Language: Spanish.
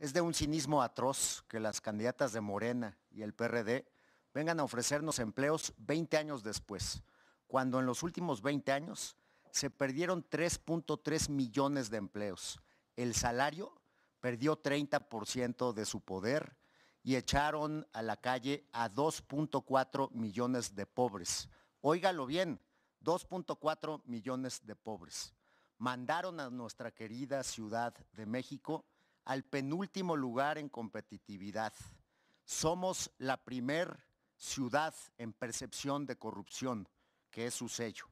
Es de un cinismo atroz que las candidatas de Morena y el PRD vengan a ofrecernos empleos 20 años después, cuando en los últimos 20 años se perdieron 3.3 millones de empleos. El salario perdió 30% de su poder y echaron a la calle a 2.4 millones de pobres. Óigalo bien, 2.4 millones de pobres. Mandaron a nuestra querida Ciudad de México al penúltimo lugar en competitividad. Somos la primer ciudad en percepción de corrupción, que es su sello.